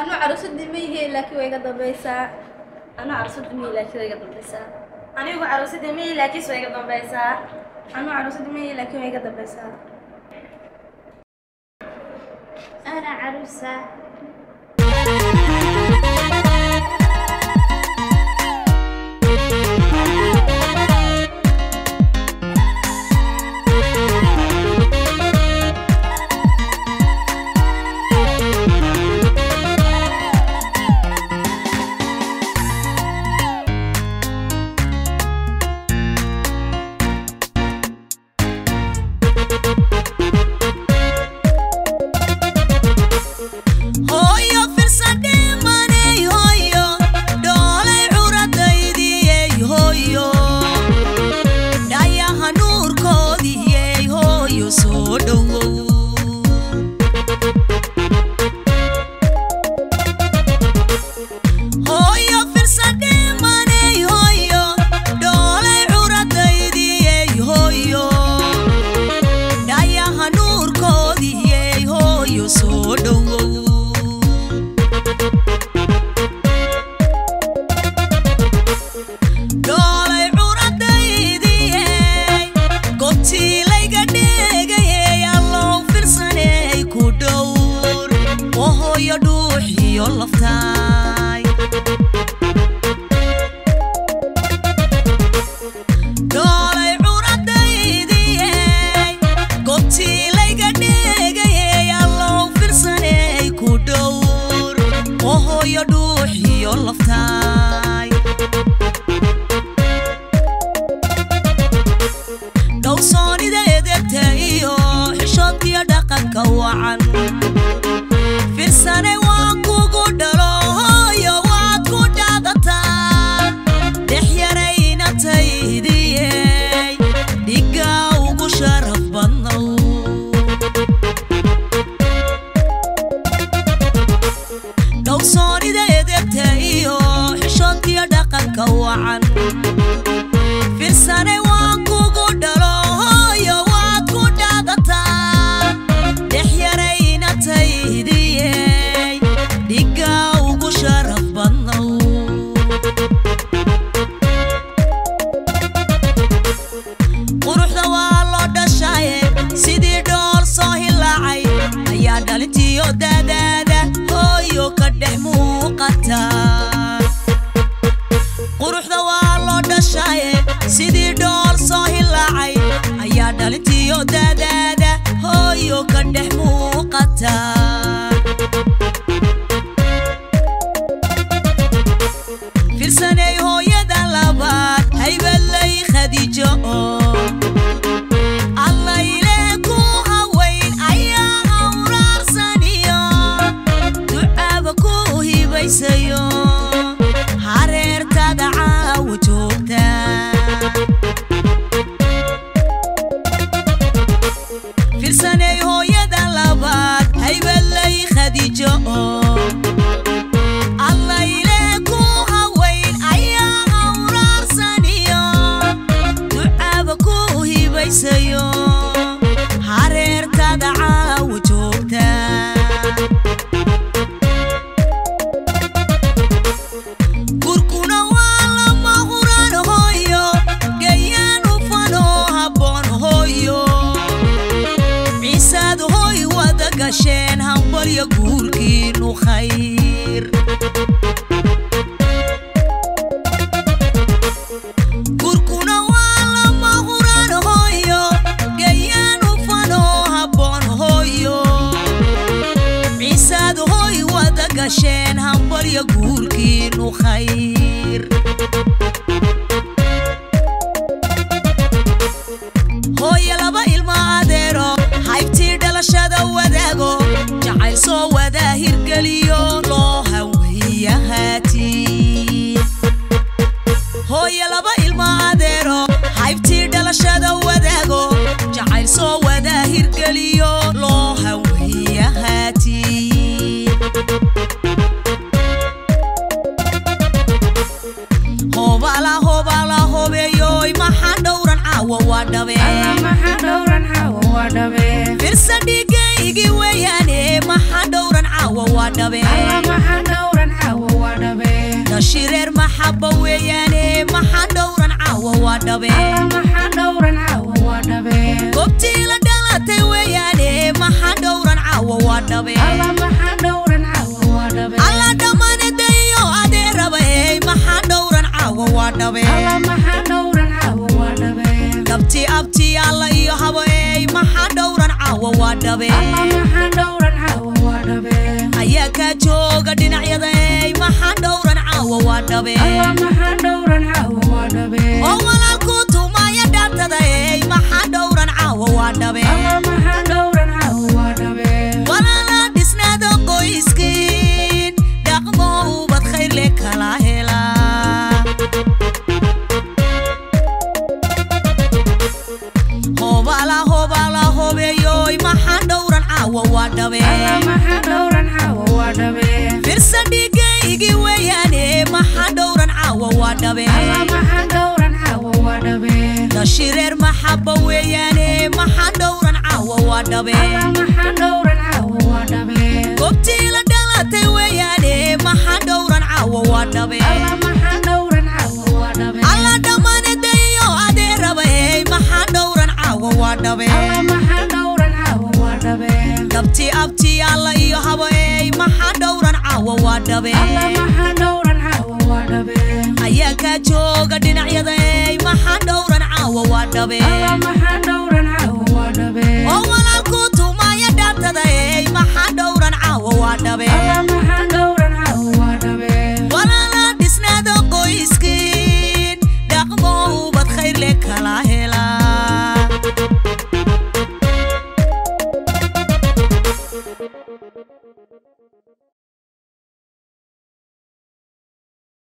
anuu caruusadii ma yihey laakiin waa iga dambaysaa anuu caruusadii ma laakiin waa iga dambaysaa anigu caruusadii ma laakiin waa iga dambaysaa anuu caruusadii ma laakiin waa dambaysaa ana caruusa yollaftaay doolay curadaydiye goobtii layga dhegayey allow firsaney ku dhowr oo hooyo dhuuxiyo laftaay heleen hambalya guurkiinu khayr gasheen hambalya guurkiinu khayr hooyo laba ilmaa firsa dhiigaygii weeyaane maxa dhowran caawo waa reer maxabba weeyaane maxa dhowran caawo waa dhabegobtii la dhalatay weeyaane maxa dhowran caawo waa dhabealla dhammanada iyo adee rabay dhowran caawo waa dhabe ayaa kaa jooga dhinacyada maxaa dhowran caawa waa dhabe firsa dhigaygi weeyaane maxaa dhowran caawa waa dhabe dashireer maxaba weeyaane maxaa dhowran caawa waa dhabe goobtii la dhalatay weeyaane maxaa dhowran caawa waa dhabe alla dhammaanadayo adee rabay maxaa dhowran caawa waa dhabe gabti abti alla iyo habo ey maxaa dhowran caawa waa dhabe ayaa kaa jooga dhinacyada ey maxaa dhowran caawa waa dhabe oo walaalku tumaya dhaantada ey maxaa dhowran caawa waa dhabe